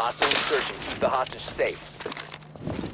Hostile insurgent. Keep the hostage safe.